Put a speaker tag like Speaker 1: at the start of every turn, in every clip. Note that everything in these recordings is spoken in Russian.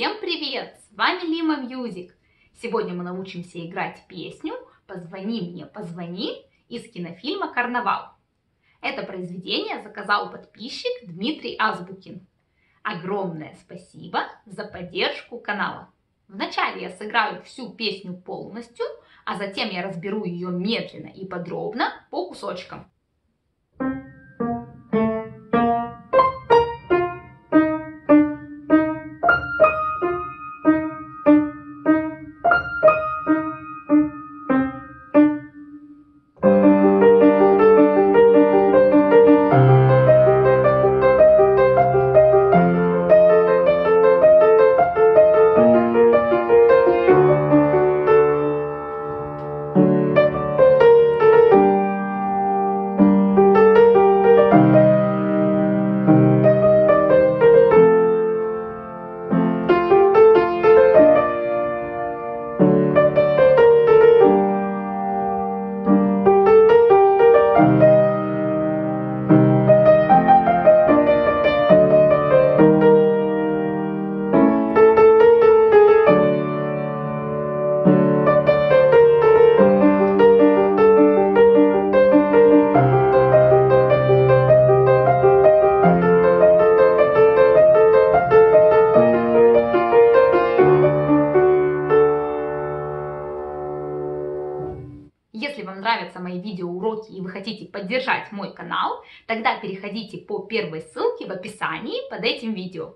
Speaker 1: Всем привет! С вами Lima Music. Сегодня мы научимся играть песню «Позвони мне, позвони» из кинофильма «Карнавал». Это произведение заказал подписчик Дмитрий Азбукин. Огромное спасибо за поддержку канала. Вначале я сыграю всю песню полностью, а затем я разберу ее медленно и подробно по кусочкам. Описании под этим видео.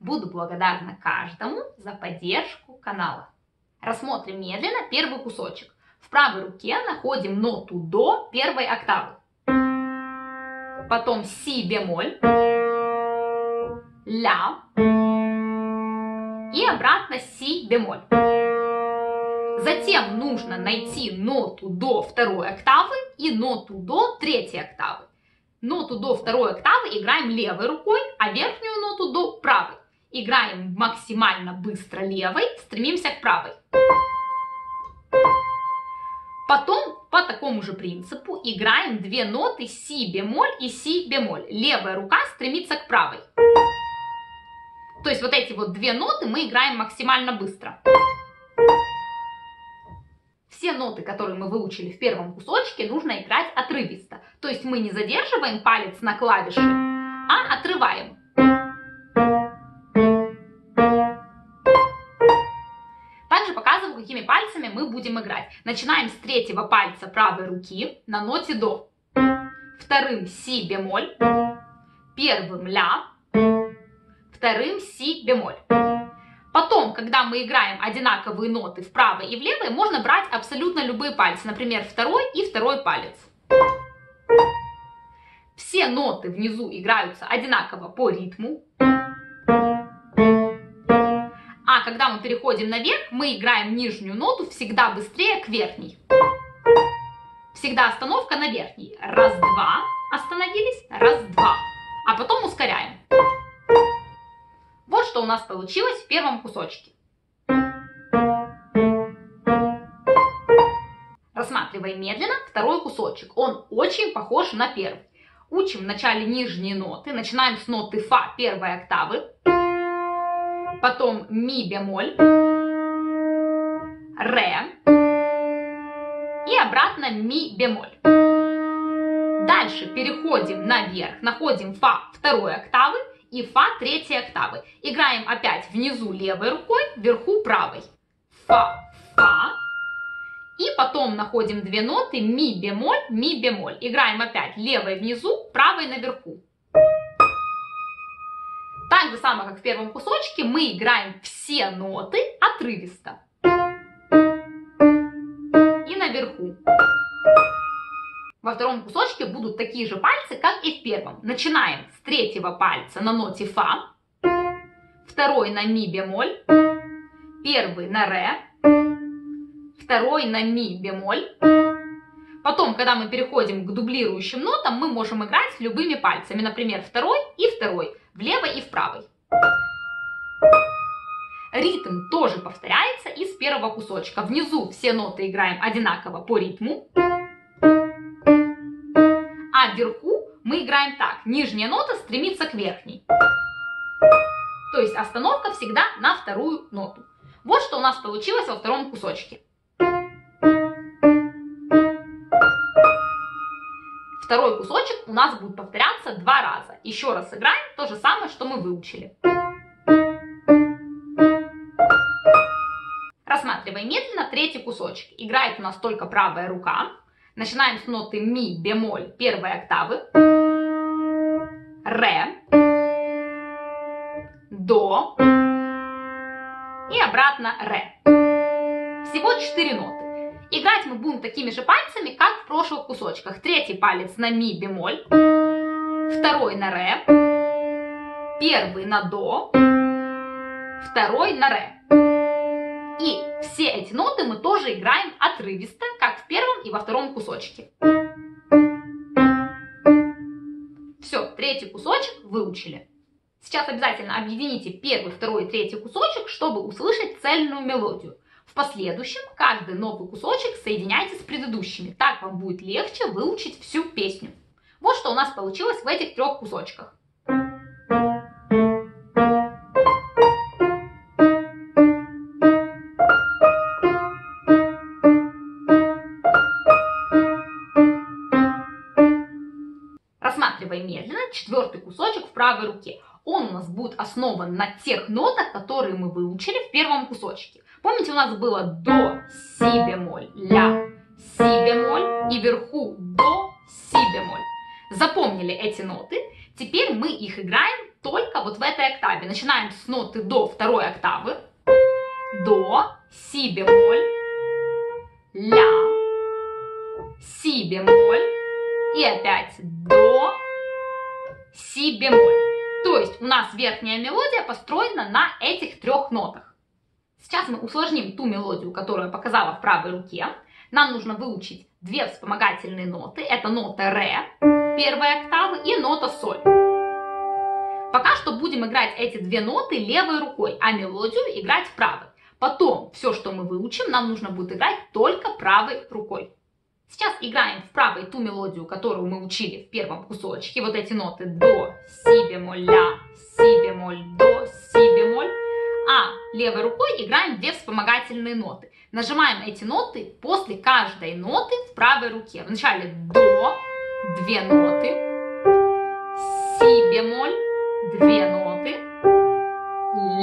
Speaker 1: Буду благодарна каждому за поддержку канала. Рассмотрим медленно первый кусочек. В правой руке находим ноту до первой октавы. Потом си бемоль, ля и обратно си бемоль. Затем нужно найти ноту до второй октавы и ноту до третьей октавы. Ноту до второй октавы играем левой рукой, а верхнюю ноту до правой. Играем максимально быстро левой, стремимся к правой. Потом по такому же принципу играем две ноты си бемоль и си бемоль. Левая рука стремится к правой. То есть вот эти вот две ноты мы играем максимально быстро. Все ноты, которые мы выучили в первом кусочке, нужно играть отрывисто. То есть мы не задерживаем палец на клавише, а отрываем. Также показываю, какими пальцами мы будем играть. Начинаем с третьего пальца правой руки на ноте до. Вторым си бемоль. Первым ля. Вторым си бемоль. Потом, когда мы играем одинаковые ноты в правой и в левой, можно брать абсолютно любые пальцы, например, второй и второй палец. Все ноты внизу играются одинаково по ритму. А когда мы переходим наверх, мы играем нижнюю ноту всегда быстрее к верхней. Всегда остановка на верхней. Раз-два, остановились, раз-два. А потом ускоряем. Что у нас получилось в первом кусочке. Рассматриваем медленно второй кусочек. Он очень похож на первый. Учим вначале нижние ноты. Начинаем с ноты фа первой октавы. Потом ми бемоль. Ре. И обратно ми бемоль. Дальше переходим наверх. Находим фа второй октавы и фа третьей октавы. Играем опять внизу левой рукой, вверху правой. Фа, фа. И потом находим две ноты ми бемоль, ми бемоль. Играем опять левой внизу, правой наверху. Так же самое, как в первом кусочке, мы играем все ноты отрывисто. И наверху. Во втором кусочке будут такие же пальцы, как и в первом. Начинаем с третьего пальца на ноте фа, второй на ми бемоль, первый на ре, второй на ми бемоль. Потом, когда мы переходим к дублирующим нотам, мы можем играть любыми пальцами. Например, второй и второй, в левой и в правой. Ритм тоже повторяется из первого кусочка. Внизу все ноты играем одинаково по ритму. Вверху мы играем так. Нижняя нота стремится к верхней. То есть остановка всегда на вторую ноту. Вот что у нас получилось во втором кусочке. Второй кусочек у нас будет повторяться два раза. Еще раз сыграем то же самое, что мы выучили. Рассматриваем медленно третий кусочек. Играет у нас только правая рука. Начинаем с ноты ми бемоль первой октавы. Ре. До. И обратно ре. Всего четыре ноты. Играть мы будем такими же пальцами, как в прошлых кусочках. Третий палец на ми бемоль, второй на ре, первый на до, второй на ре. И все эти ноты мы тоже играем отрывисто, в первом и во втором кусочке. Все, третий кусочек выучили. Сейчас обязательно объедините первый, второй и третий кусочек, чтобы услышать цельную мелодию. В последующем каждый новый кусочек соединяйте с предыдущими. Так вам будет легче выучить всю песню. Вот что у нас получилось в этих трех кусочках. Правой руке. Он у нас будет основан на тех нотах, которые мы выучили в первом кусочке. Помните, у нас было до, си бемоль, ля, си бемоль и вверху до, си бемоль. Запомнили эти ноты. Теперь мы их играем только вот в этой октаве. Начинаем с ноты до второй октавы. До, си бемоль, ля, си бемоль и опять до, си бемоль. То есть у нас верхняя мелодия построена на этих трех нотах. Сейчас мы усложним ту мелодию, которую я показала в правой руке. Нам нужно выучить две вспомогательные ноты. Это нота ре, первая октава, и нота соль. Пока что будем играть эти две ноты левой рукой, а мелодию играть правой. Потом все, что мы выучим, нам нужно будет играть только правой рукой. Сейчас играем в правой ту мелодию, которую мы учили в первом кусочке. Вот эти ноты до, си бемоль, ля, си бемоль, до, си бемоль а левой рукой играем две вспомогательные ноты. Нажимаем эти ноты после каждой ноты в правой руке. Вначале до, две ноты, си бемоль, две ноты,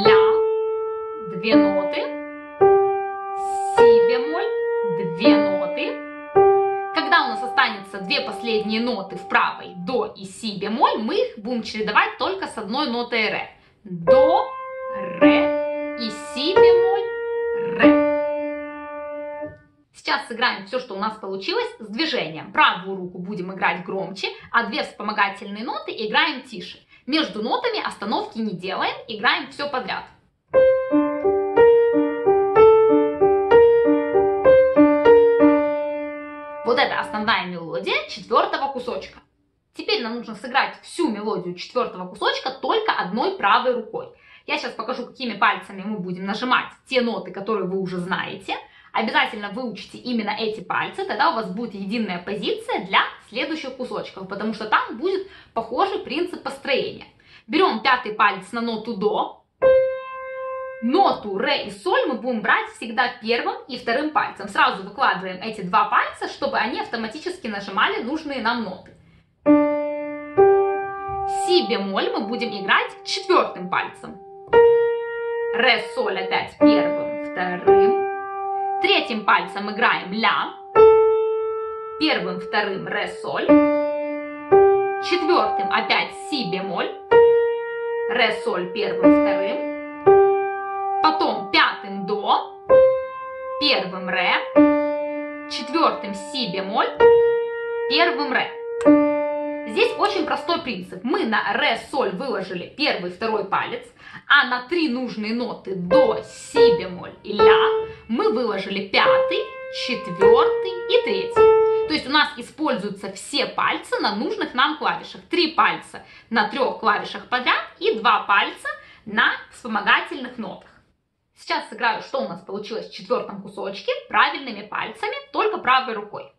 Speaker 1: ля, две ноты, останется две последние ноты в правой, до и си бемоль, мы их будем чередовать только с одной нотой ре. До, ре и си бемоль, ре. Сейчас сыграем все, что у нас получилось с движением. Правую руку будем играть громче, а две вспомогательные ноты играем тише. Между нотами остановки не делаем, играем все подряд. Это основная мелодия четвертого кусочка. Теперь нам нужно сыграть всю мелодию четвертого кусочка только одной правой рукой. Я сейчас покажу, какими пальцами мы будем нажимать те ноты, которые вы уже знаете. Обязательно выучите именно эти пальцы, тогда у вас будет единая позиция для следующих кусочков, потому что там будет похожий принцип построения. Берем пятый палец на ноту до, ноту ре и соль мы будем брать всегда первым и вторым пальцем. Сразу выкладываем эти два пальца, чтобы они автоматически нажимали нужные нам ноты. Си бемоль мы будем играть четвертым пальцем. Ре, соль опять первым, вторым. Третьим пальцем играем ля. Первым, вторым, ре, соль. Четвертым опять си бемоль. Ре, соль первым, вторым. Первым ре. Четвертым си бемоль. Первым ре. Здесь очень простой принцип. Мы на ре, соль выложили первый, второй палец, а на три нужные ноты до, си бемоль и ля мы выложили пятый, четвертый и третий. То есть у нас используются все пальцы на нужных нам клавишах. Три пальца на трех клавишах подряд и два пальца на вспомогательных нотах. Сейчас сыграю, что у нас получилось в четвертом кусочке, правильными пальцами, только правой рукой.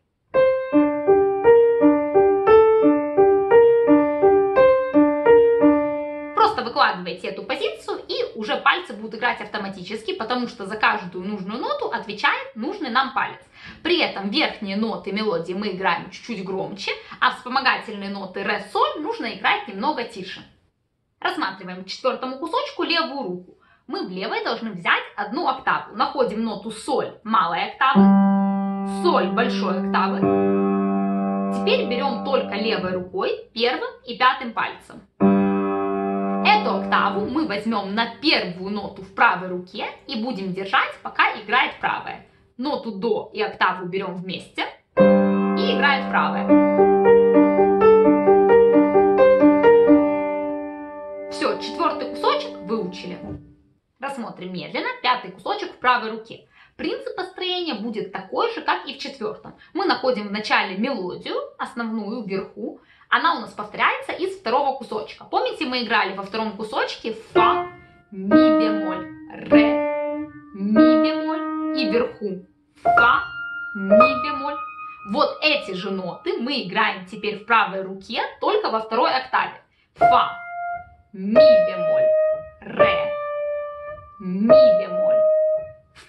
Speaker 1: отрабатываете эту позицию, и уже пальцы будут играть автоматически, потому что за каждую нужную ноту отвечает нужный нам палец. При этом верхние ноты мелодии мы играем чуть-чуть громче, а вспомогательные ноты ре, соль нужно играть немного тише. Рассматриваем к четвертому кусочку левую руку. Мы в левой должны взять одну октаву. Находим ноту соль малой октавы, соль большой октавы. Теперь берем только левой рукой первым и пятым пальцем. Эту октаву мы возьмем на первую ноту в правой руке и будем держать, пока играет правая. Ноту до и октаву берем вместе и играет правая. Все, четвертый кусочек выучили. Рассмотрим медленно пятый кусочек в правой руке. Принцип построения будет такой же, как и в четвертом. Мы находим в начале мелодию, основную вверху. Она у нас повторяется из второго кусочка. Помните, мы играли во втором кусочке фа, ми бемоль, ре, ми бемоль и вверху фа, ми бемоль. Вот эти же ноты мы играем теперь в правой руке, только во второй октаве. Фа, ми бемоль, ре, ми бемоль,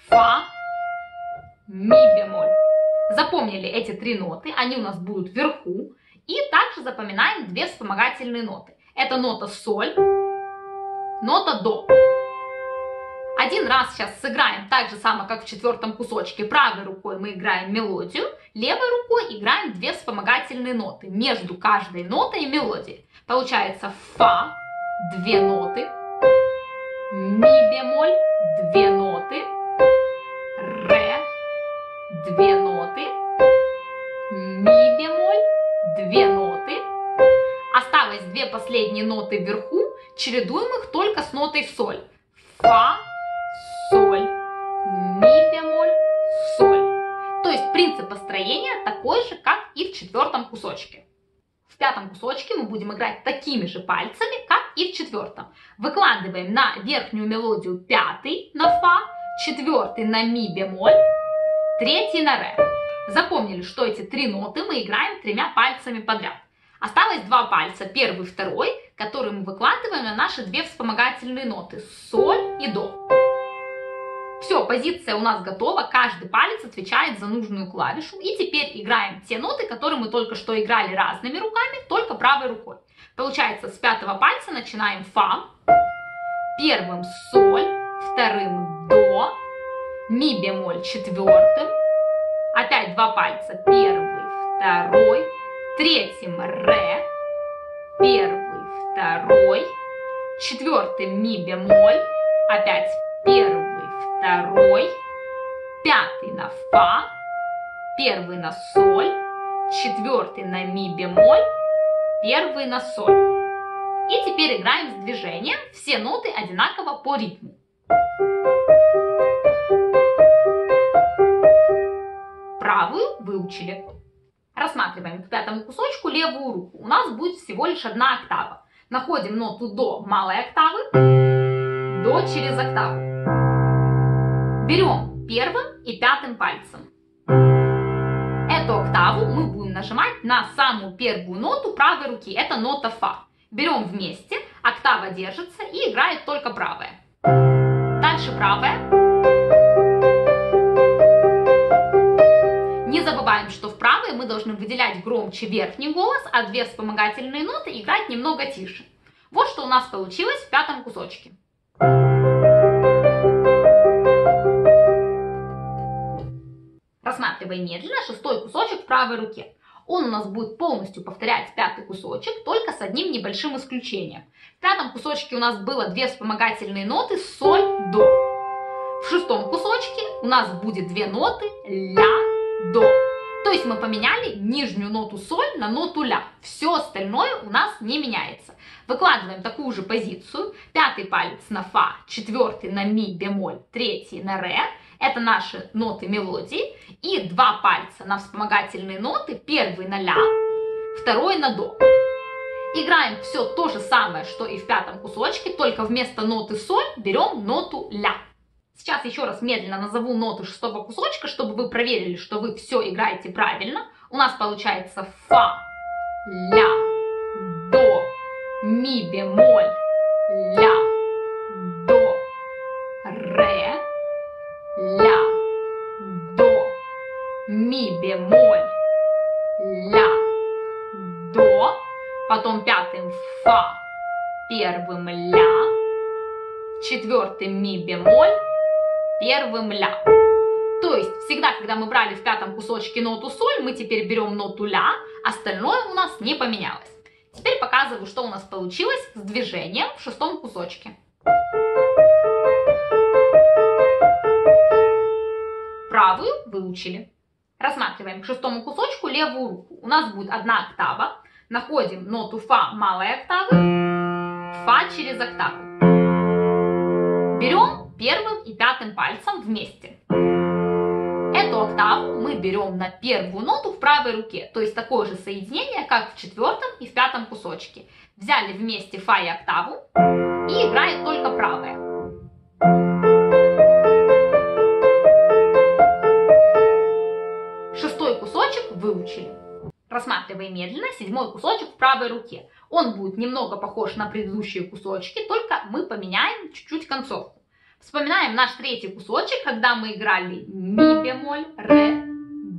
Speaker 1: фа, ми бемоль. Запомнили эти три ноты, они у нас будут вверху. И также запоминаем две вспомогательные ноты. Это нота соль, нота до. Один раз сейчас сыграем так же само, как в четвертом кусочке. Правой рукой мы играем мелодию, левой рукой играем две вспомогательные ноты между каждой нотой и мелодией. Получается фа, две ноты, ми бемоль, две ноты, ре, две ноты, ми бемоль, две ноты. Осталось две последние ноты вверху, чередуем их только с нотой соль. Фа, соль, ми бемоль, соль. То есть принцип построения такой же, как и в четвертом кусочке. В пятом кусочке мы будем играть такими же пальцами, как и в четвертом. Выкладываем на верхнюю мелодию пятый на фа, четвертый на ми бемоль, третий на ре. Запомнили, что эти три ноты мы играем тремя пальцами подряд. Осталось два пальца, первый, второй, которые мы выкладываем на наши две вспомогательные ноты соль и до. Все, позиция у нас готова, каждый палец отвечает за нужную клавишу. И теперь играем те ноты, которые мы только что играли разными руками, только правой рукой. Получается, с пятого пальца начинаем фа, первым соль, вторым до, ми бемоль четвертым, опять два пальца, первый, второй, третьим ре, первый, второй, четвертый ми бемоль, опять первый, второй, пятый на фа, первый на соль, четвертый на ми бемоль, первый на соль. И теперь играем с движением, все ноты одинаково по ритму. Правую выучили. Рассматриваем к пятому кусочку левую руку. У нас будет всего лишь одна октава. Находим ноту до малой октавы, до через октаву. Берем первым и пятым пальцем. Октаву мы будем нажимать на самую первую ноту правой руки. Это нота фа. Берем вместе, октава держится и играет только правая. Дальше правая. Не забываем, что в правой мы должны выделять громче верхний голос, а две вспомогательные ноты играть немного тише. Вот что у нас получилось в пятом кусочке. Рассматриваем медленно шестой кусочек в правой руке. Он у нас будет полностью повторять пятый кусочек, только с одним небольшим исключением. В пятом кусочке у нас было две вспомогательные ноты соль, до. В шестом кусочке у нас будет две ноты ля, до. То есть мы поменяли нижнюю ноту соль на ноту ля. Все остальное у нас не меняется. Выкладываем такую же позицию. Пятый палец на фа, четвертый на ми бемоль, третий на ре. Это наши ноты мелодии. И два пальца на вспомогательные ноты. Первый на ля, второй на до. Играем все то же самое, что и в пятом кусочке, только вместо ноты соль берем ноту ля. Сейчас еще раз медленно назову ноты шестого кусочка, чтобы вы проверили, что вы все играете правильно. У нас получается фа, ля, до, ми бемоль, ля, бемоль, ля, до, потом пятым фа, первым ля, четвертым ми бемоль, первым ля. То есть всегда, когда мы брали в пятом кусочке ноту соль, мы теперь берем ноту ля, остальное у нас не поменялось. Теперь показываю, что у нас получилось с движением в шестом кусочке. Правую выучили. Рассматриваем к шестому кусочку левую руку. У нас будет одна октава. Находим ноту фа малой октавы, фа через октаву. Берем первым и пятым пальцем вместе. Эту октаву мы берем на первую ноту в правой руке, то есть такое же соединение, как в четвертом и в пятом кусочке. Взяли вместе фа и октаву и играет только правая. Выучили. Рассматриваем медленно седьмой кусочек в правой руке. Он будет немного похож на предыдущие кусочки, только мы поменяем чуть-чуть концовку. Вспоминаем наш третий кусочек, когда мы играли ми бемоль, ре,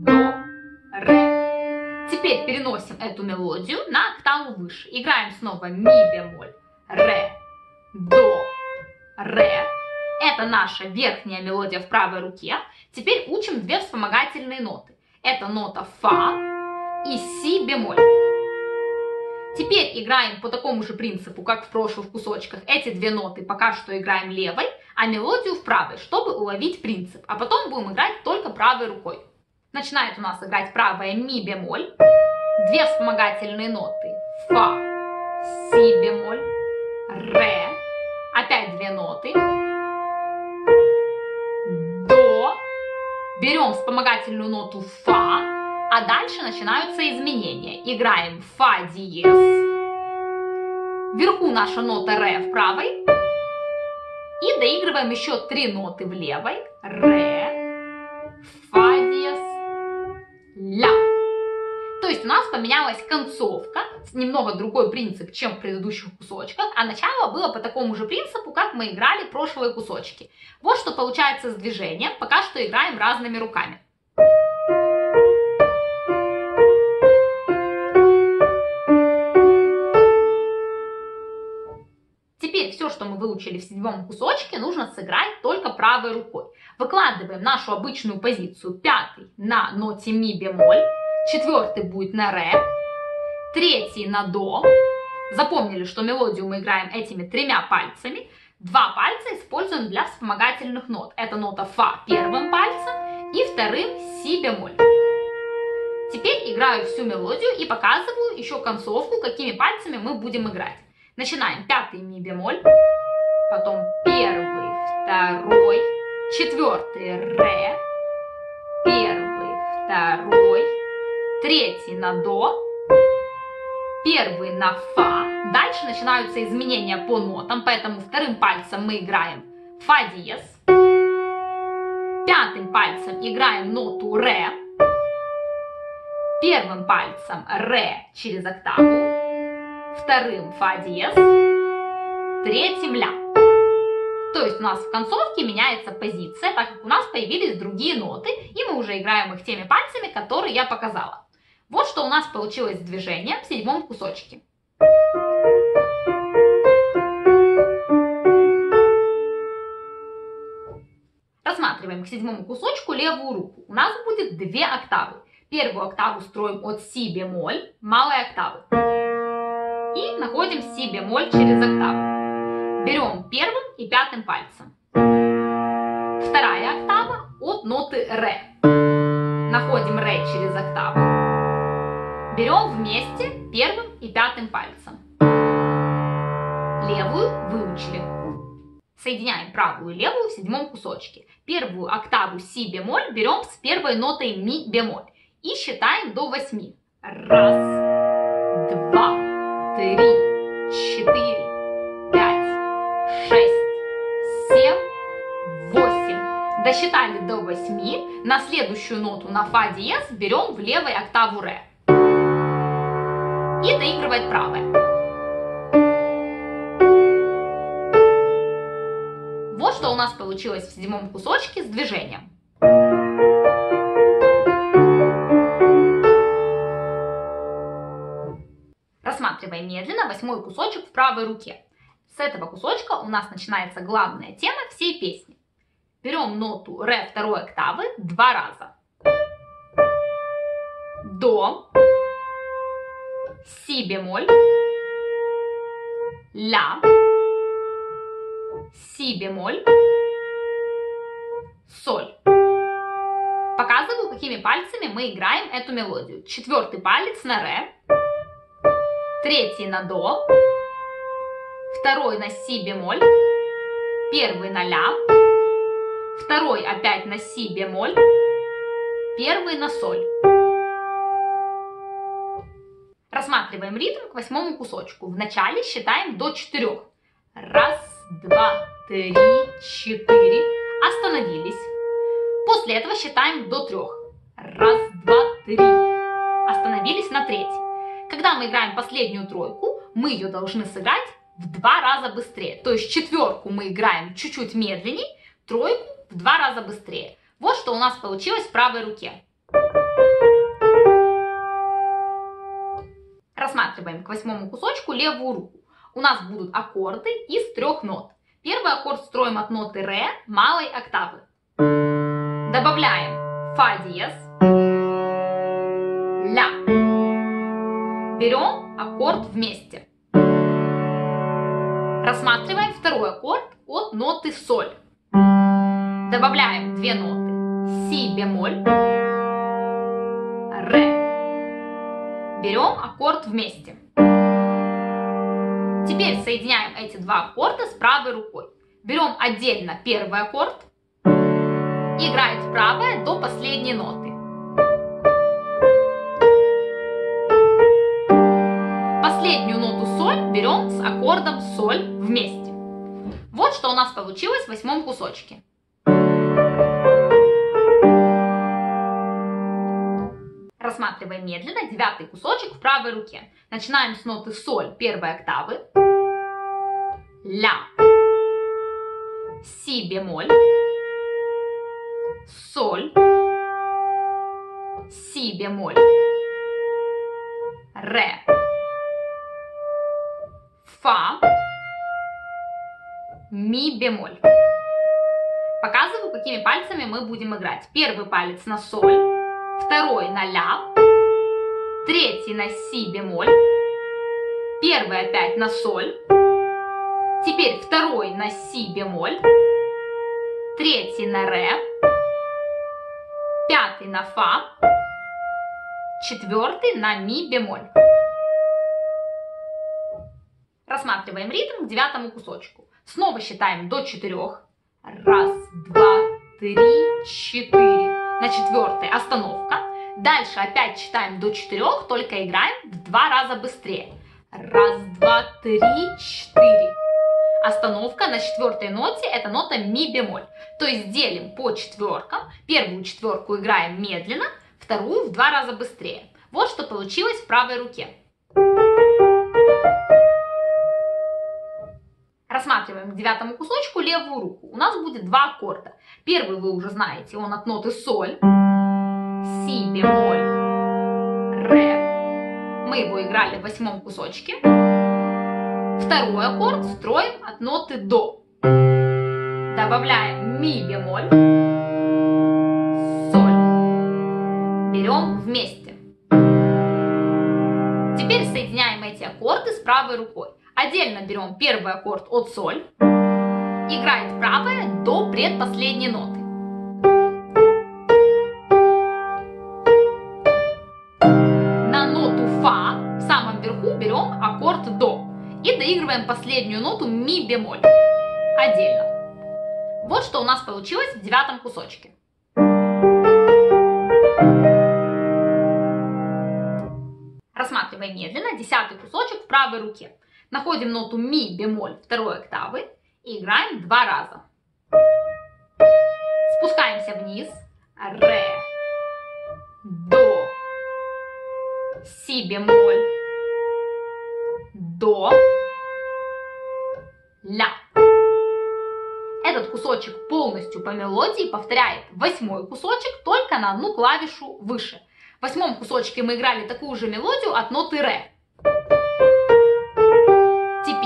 Speaker 1: до, ре. Теперь переносим эту мелодию на октаву выше. Играем снова ми бемоль, ре, до, ре. Это наша верхняя мелодия в правой руке. Теперь учим две вспомогательные ноты. Это нота фа и си бемоль. Теперь играем по такому же принципу, как в прошлых кусочках. Эти две ноты пока что играем левой, а мелодию в правой, чтобы уловить принцип. А потом будем играть только правой рукой. Начинает у нас играть правая ми бемоль, две вспомогательные ноты фа, си бемоль, ре, опять две ноты, берем вспомогательную ноту фа, а дальше начинаются изменения. Играем фа диез. Вверху наша нота ре в правой. И доигрываем еще три ноты в левой. Ре, поменялась концовка, немного другой принцип, чем в предыдущих кусочках, а начало было по такому же принципу, как мы играли прошлые кусочки. Вот что получается с движением, пока что играем разными руками. выучили в седьмом кусочке, нужно сыграть только правой рукой. Выкладываем нашу обычную позицию пятый на ноте ми бемоль, четвертый будет на ре, третий на до. Запомнили, что мелодию мы играем этими тремя пальцами. Два пальца используем для вспомогательных нот. Это нота фа первым пальцем и вторым си бемоль. Теперь играю всю мелодию и показываю еще концовку, какими пальцами мы будем играть. Начинаем пятый ми бемоль, потом первый, второй, четвертый ре, третий на до, первый на фа. Дальше начинаются изменения по нотам, поэтому вторым пальцем мы играем фа диез, пятым пальцем играем ноту ре, первым пальцем ре через октаву, вторым фа диез, третьим ля. То есть у нас в концовке меняется позиция, так как у нас появились другие ноты, и мы уже играем их теми пальцами, которые я показала. Вот что у нас получилось с движением в седьмом кусочке. Рассматриваем к седьмому кусочку левую руку. У нас будет две октавы. Первую октаву строим от си бемоль, малой октавы. И находим си бемоль через октаву. Берем первым и пятым пальцем. Вторая октава от ноты ре. Находим ре через октаву. Берем вместе первым и пятым пальцем. Левую выучили. Соединяем правую и левую в седьмом кусочке. Первую октаву си бемоль берем с первой нотой ми бемоль и считаем до восьми. Раз, два, три, четыре, шесть, семь, восемь. Досчитали до восьми. На следующую ноту на фа диез берем в левой октаву ре. И доигрывает правое. Вот что у нас получилось в седьмом кусочке с движением. Рассматривая медленно восьмой кусочек в правой руке. С этого кусочка у нас начинается главная тема всей песни. Берем ноту ре второй октавы два раза. До, си бемоль, ля, си бемоль, соль. Показываю, какими пальцами мы играем эту мелодию. Четвертый палец на ре, третий на до, второй на си бемоль, первый на ля, второй опять на си бемоль, первый на соль. Рассматриваем ритм к восьмому кусочку. Вначале считаем до четырех. Раз, два, три, четыре. Остановились. После этого считаем до трех. Раз, два, три. Остановились на третий. Когда мы играем последнюю тройку, мы ее должны сыграть в два раза быстрее. То есть четверку мы играем чуть-чуть медленнее, тройку в два раза быстрее. Вот что у нас получилось в правой руке. Рассматриваем к восьмому кусочку левую руку. У нас будут аккорды из трех нот. Первый аккорд строим от ноты ре малой октавы. Добавляем фа диез, ля. Берем аккорд вместе. Рассматриваем второй аккорд от ноты соль. Добавляем две ноты си бемоль, ре. Берем аккорд вместе. Теперь соединяем эти два аккорда с правой рукой. Берем отдельно первый аккорд, играет правая до последней ноты. Последнюю ноту соль берем с аккордом соль вместе. Вот что у нас получилось в восьмом кусочке. Рассматриваем медленно девятый кусочек в правой руке. Начинаем с ноты соль первой октавы, ля, си бемоль, соль, си бемоль, ре, фа, ми бемоль. Показываю, какими пальцами мы будем играть. Первый палец на соль, второй на ля, третий на си бемоль, первый опять на соль, теперь второй на си бемоль, третий на ре, пятый на фа, четвертый на ми бемоль. Рассматриваем ритм к девятому кусочку. Снова считаем до четырех. Раз, два, три, четыре. На четвертой остановка. Дальше опять читаем до четырех, только играем в два раза быстрее. Раз, два, три, четыре. Остановка на четвертой ноте это нота ми бемоль. То есть делим по четверкам. Первую четверку играем медленно, вторую в два раза быстрее. Вот что получилось в правой руке. Рассматриваем к девятому кусочку левую руку. У нас будет два аккорда. Первый вы уже знаете, он от ноты соль, си бемоль, ре. Мы его играли в восьмом кусочке. Второй аккорд строим от ноты до. Добавляем ми бемоль, соль. Берем вместе. Теперь соединяем эти аккорды с правой рукой. Отдельно берем первый аккорд от соль. Играет правая до предпоследней ноты. На ноту фа в самом верху берем аккорд до. И доигрываем последнюю ноту ми бемоль. Отдельно. Вот что у нас получилось в девятом кусочке. Рассматриваем медленно десятый кусочек в правой руке. Находим ноту ми бемоль второй октавы и играем два раза. Спускаемся вниз. Ре, до, си бемоль, до, ля. Этот кусочек полностью по мелодии повторяет восьмой кусочек, только на одну клавишу выше. В восьмом кусочке мы играли такую же мелодию от ноты ре.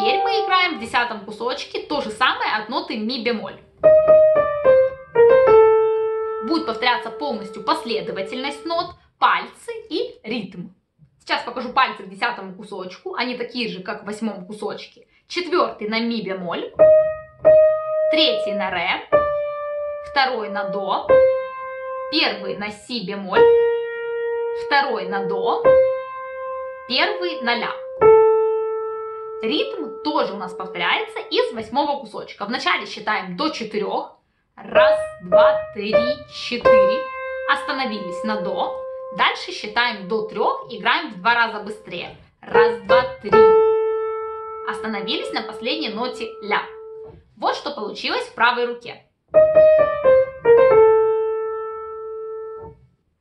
Speaker 1: Теперь мы играем в десятом кусочке то же самое от ноты ми бемоль. Будет повторяться полностью последовательность нот, пальцы и ритм. Сейчас покажу пальцы к десятому кусочку. Они такие же, как в восьмом кусочке. Четвертый на ми бемоль. Третий на ре. Второй на до. Первый на си бемоль. Второй на до. Первый на ля. Ритм тоже у нас повторяется из восьмого кусочка. Вначале считаем до четырех. Раз, два, три, четыре. Остановились на до. Дальше считаем до трех, играем в два раза быстрее. Раз, два, три. Остановились на последней ноте ля. Вот что получилось в правой руке.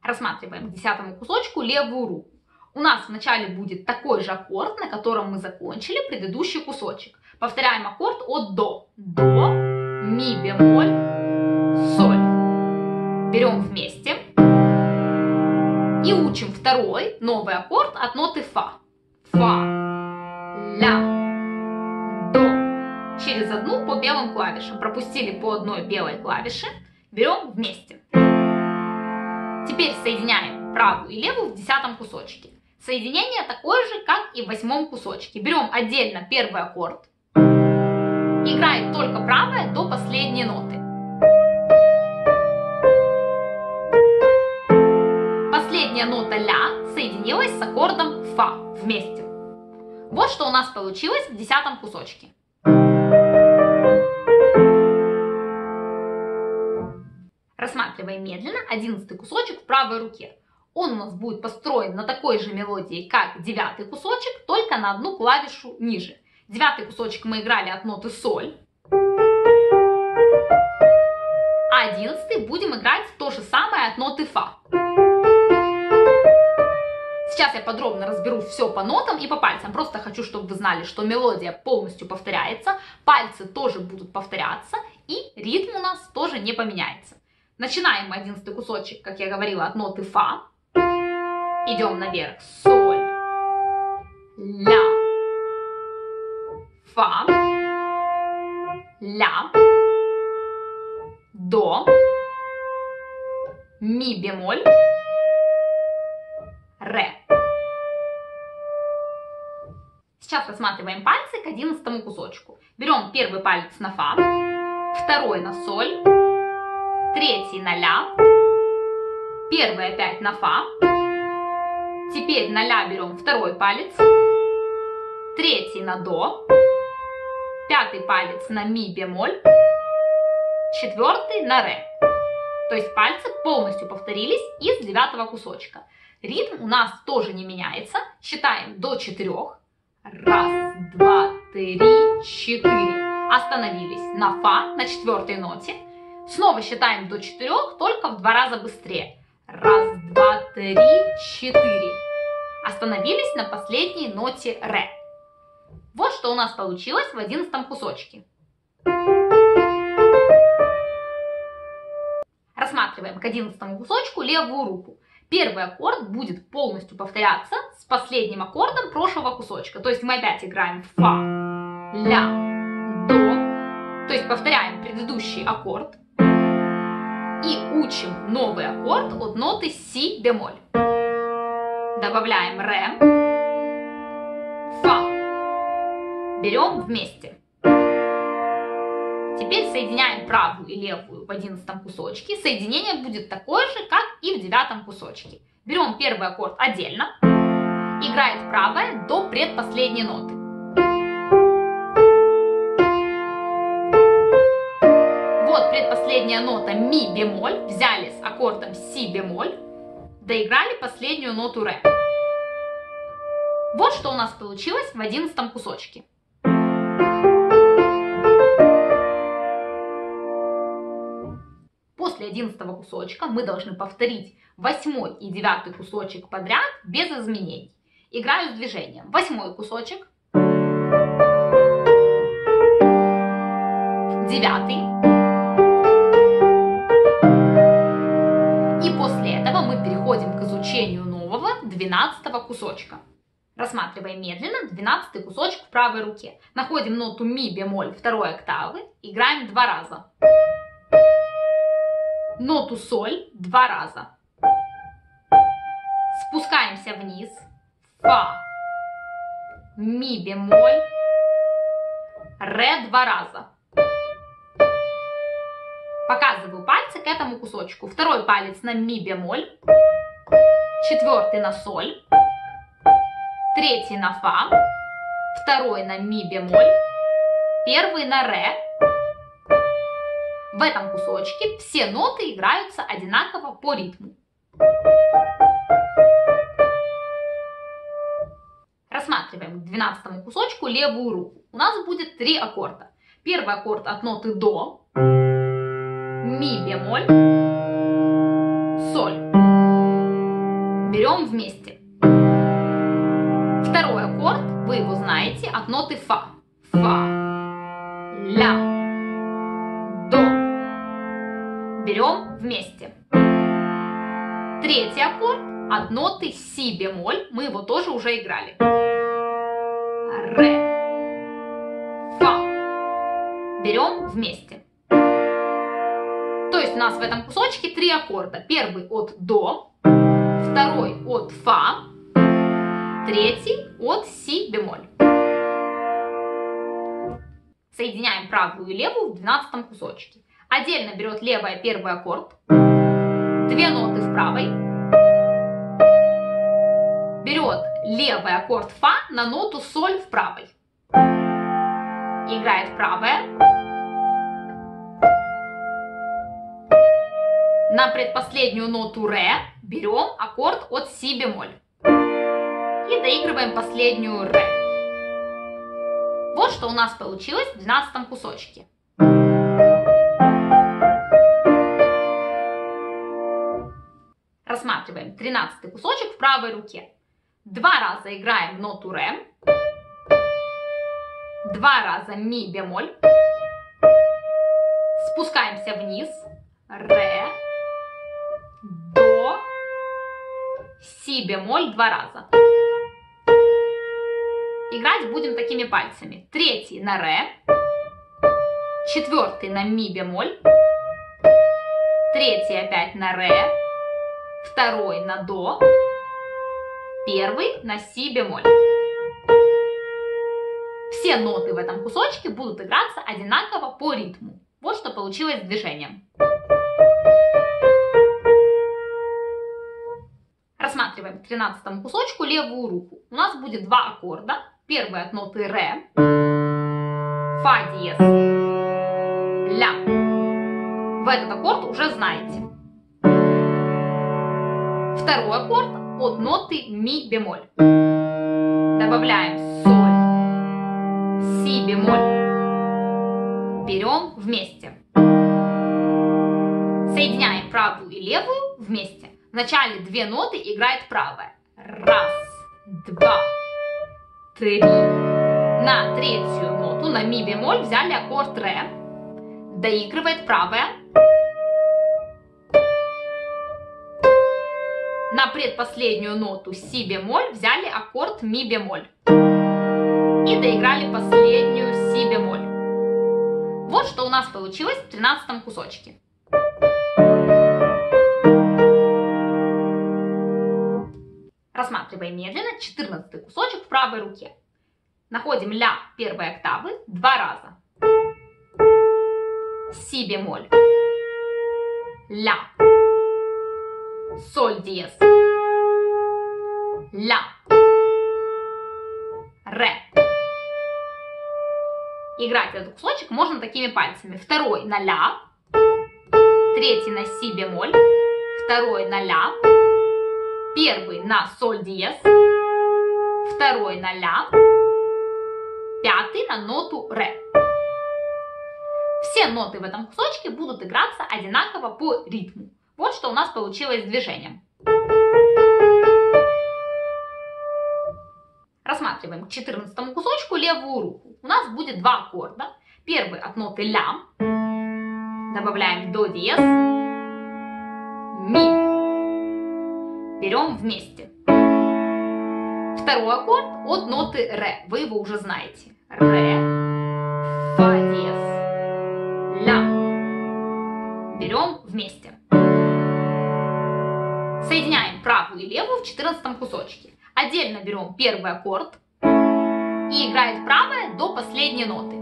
Speaker 1: Рассматриваем к десятому кусочку левую руку. У нас вначале будет такой же аккорд, на котором мы закончили предыдущий кусочек. Повторяем аккорд от до. До, ми бемоль, соль. Берем вместе. И учим второй новый аккорд от ноты фа. Фа, ля, до. Через одну по белым клавишам. Пропустили по одной белой клавише. Берем вместе. Теперь соединяем правую и левую в десятом кусочке. Соединение такое же, как и в восьмом кусочке. Берем отдельно первый аккорд. Играет только правая до последней ноты. последняя нота ля соединилась с аккордом фа вместе. Вот что у нас получилось в десятом кусочке. Рассматриваем медленно одиннадцатый кусочек в правой руке. Он у нас будет построен на такой же мелодии, как девятый кусочек, только на одну клавишу ниже. Девятый кусочек мы играли от ноты соль. А одиннадцатый будем играть то же самое от ноты фа. Сейчас я подробно разберу все по нотам и по пальцам. Просто хочу, чтобы вы знали, что мелодия полностью повторяется, пальцы тоже будут повторяться, и ритм у нас тоже не поменяется. Начинаем одиннадцатый кусочек, как я говорила, от ноты фа. Идем наверх. Соль, ля, фа, ля, до, ми бемоль, ре. Сейчас рассматриваем пальцы к одиннадцатому кусочку. Берем первый палец на фа, второй на соль, третий на ля, первый опять на фа, теперь на ля берем второй палец, третий на до, пятый палец на ми бемоль, четвертый на ре. То есть пальцы полностью повторились из девятого кусочка. Ритм у нас тоже не меняется. Считаем до четырех. Раз, два, три, четыре. Остановились на фа, на четвертой ноте. Снова считаем до четырех, только в два раза быстрее. Раз, два, три, четыре. Остановились на последней ноте ре. Вот что у нас получилось в одиннадцатом кусочке. Рассматриваем к одиннадцатому кусочку левую руку первый аккорд будет полностью повторяться с последним аккордом прошлого кусочка. То есть мы опять играем фа, ля, до. То есть повторяем предыдущий аккорд и учим новый аккорд от ноты си бемоль. Добавляем ре, фа. Берем вместе. Теперь соединяем правую и левую в одиннадцатом кусочке. Соединение будет такое же, как и в девятом кусочке. Берем первый аккорд отдельно. Играет правая до предпоследней ноты. Вот предпоследняя нота ми бемоль. Взяли с аккордом си бемоль. Доиграли последнюю ноту ре. Вот что у нас получилось в одиннадцатом кусочке. после 11 кусочка мы должны повторить 8 и 9 кусочек подряд без изменений. Играю с движением. Восьмой кусочек. Девятый. 12 кусочка. Рассматриваем медленно 12 кусочек в правой руке. Находим ноту ми бемоль второй октавы, играем два раза. Ноту соль два раза. Спускаемся вниз. Фа. Ми бемоль. Ре два раза. Показываю пальцы к этому кусочку. Второй палец на ми бемоль. Четвертый на соль. Третий на фа. Второй на ми бемоль. Первый на ре. В этом кусочке все ноты играются одинаково по ритму. Рассматриваем к 12 кусочку левую руку. У нас будет три аккорда. Первый аккорд от ноты до, ми бемоль, вместе. Третий аккорд от ноты си бемоль, мы его тоже уже играли. Ре, фа. Берем вместе. То есть у нас в этом кусочке три аккорда. Первый от до, второй от фа, третий от си бемоль. Соединяем правую и левую в 12 кусочке. Отдельно берет левая первый аккорд, две ноты в правой, берет левый аккорд фа на ноту соль в правой. Играет правая, на предпоследнюю ноту ре берем аккорд от си бемоль. И доигрываем последнюю ре. Вот что у нас получилось в 12 кусочке. Рассматриваем 13 кусочек в правой руке. Два раза играем ноту ре. Два раза ми бемоль. Спускаемся вниз. Ре до, си бемоль два раза. Играть будем такими пальцами. Третий на ре, четвертый на ми бемоль, третий опять на ре, второй на до, первый на си бемоль. Все ноты в этом кусочке будут играться одинаково по ритму. Вот что получилось с движением. рассматриваем к 13 кусочку левую руку. У нас будет два аккорда. Первый от ноты ре, фа диез, ля. В этот аккорд уже знаете. Второй аккорд от ноты ми бемоль. Добавляем соль, си бемоль. Берем вместе. Соединяем правую и левую вместе. Вначале две ноты играет правая. Раз, два, три. На третью ноту, на ми бемоль, взяли аккорд ре. Доигрывает правая. На предпоследнюю ноту си бемоль взяли аккорд ми бемоль. И доиграли последнюю си бемоль. Вот что у нас получилось в 13 кусочке. Рассматриваем медленно 14 кусочек в правой руке. Находим ля первой октавы два раза. Си бемоль. Ля. Соль диез. Ля. Ре. Играть этот кусочек можно такими пальцами. Второй на ля, третий на си бемоль, второй на ля, Первый на соль диез, второй на ля, пятый на ноту ре. Все ноты в этом кусочке будут играться одинаково по ритму. Вот что у нас получилось с движением. Рассматриваем к 14 кусочку левую руку. У нас будет два аккорда. Первый от ноты ля. Добавляем до диез. Ми берем вместе. Второй аккорд от ноты ре. Вы его уже знаете. Ре, фа диез, ля. Берем вместе. Правую и левую в 14 кусочке. Отдельно берем первый аккорд и играет правая до последней ноты.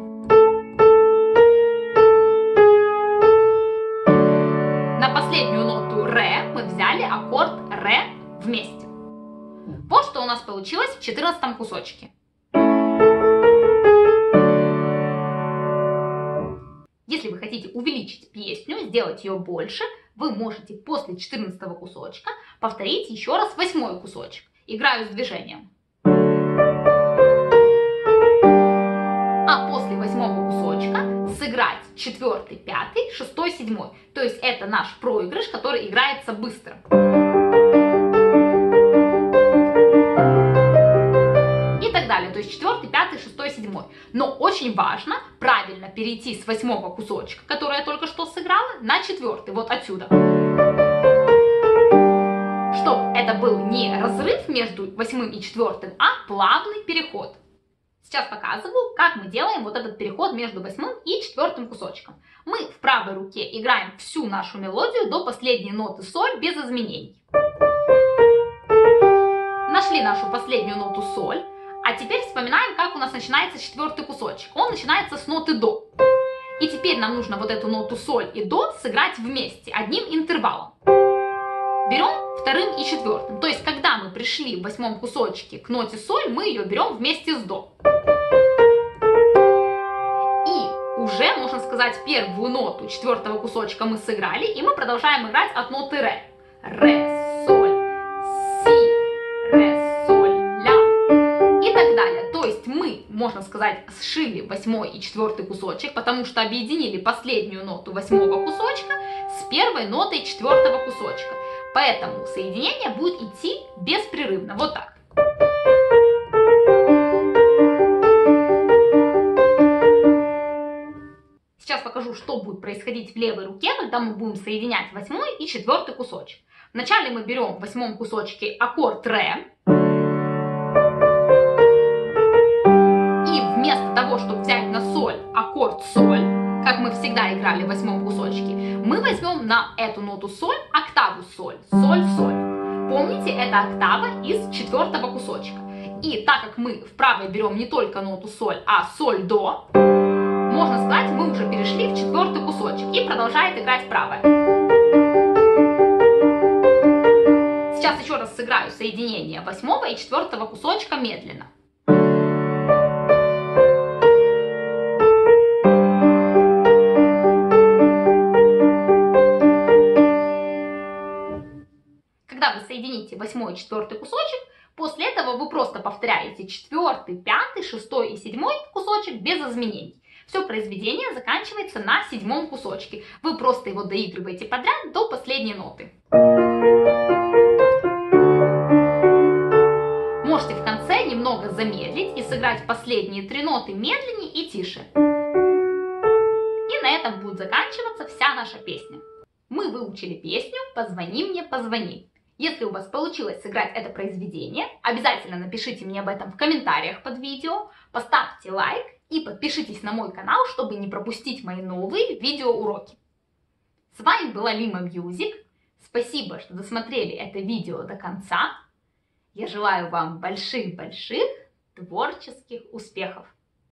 Speaker 1: На последнюю ноту ре мы взяли аккорд ре вместе. Вот что у нас получилось в 14 кусочке. Если вы хотите увеличить песню, сделать ее больше, вы можете после 14 кусочка повторить еще раз восьмой кусочек. Играю с движением. А после восьмого кусочка сыграть четвертый, пятый, шестой, седьмой. То есть это наш проигрыш, который играется быстро. И так далее. То есть четвертый, седьмой. Но очень важно правильно перейти с восьмого кусочка, который я только что сыграла, на четвертый. Вот отсюда чтобы это был не разрыв между восьмым и четвертым, а плавный переход. Сейчас показываю, как мы делаем вот этот переход между восьмым и четвертым кусочком. Мы в правой руке играем всю нашу мелодию до последней ноты соль без изменений. Нашли нашу последнюю ноту соль, а теперь вспоминаем, как у нас начинается четвертый кусочек. Он начинается с ноты до. И теперь нам нужно вот эту ноту соль и до сыграть вместе, одним интервалом берем вторым и четвертым. То есть, когда мы пришли в восьмом кусочке к ноте соль, мы ее берем вместе с до. И уже, можно сказать, первую ноту четвертого кусочка мы сыграли, и мы продолжаем играть от ноты ре. Ре, сказать, сшили восьмой и четвертый кусочек, потому что объединили последнюю ноту восьмого кусочка с первой нотой четвертого кусочка. Поэтому соединение будет идти беспрерывно, вот так. Сейчас покажу, что будет происходить в левой руке, когда мы будем соединять восьмой и четвертый кусочек. Вначале мы берем в восьмом кусочке аккорд ре. Взять на соль аккорд соль, как мы всегда играли в восьмом кусочке, мы возьмем на эту ноту соль октаву соль, соль, соль. Помните, это октава из четвертого кусочка. И так как мы в правой берем не только ноту соль, а соль до, можно сказать, мы уже перешли в четвертый кусочек и продолжает играть правая. Сейчас еще раз сыграю соединение восьмого и четвертого кусочка медленно. Соедините восьмой и четвертый кусочек, после этого вы просто повторяете четвертый, пятый, шестой и седьмой кусочек без изменений. Все произведение заканчивается на седьмом кусочке. Вы просто его доигрываете подряд до последней ноты. Можете в конце немного замедлить и сыграть последние три ноты медленнее и тише. И на этом будет заканчиваться вся наша песня. Мы выучили песню «Позвони мне, позвони». Если у вас получилось сыграть это произведение, обязательно напишите мне об этом в комментариях под видео, поставьте лайк и подпишитесь на мой канал, чтобы не пропустить мои новые видеоуроки. С вами была Lima Music. Спасибо, что досмотрели это видео до конца. Я желаю вам больших-больших творческих успехов!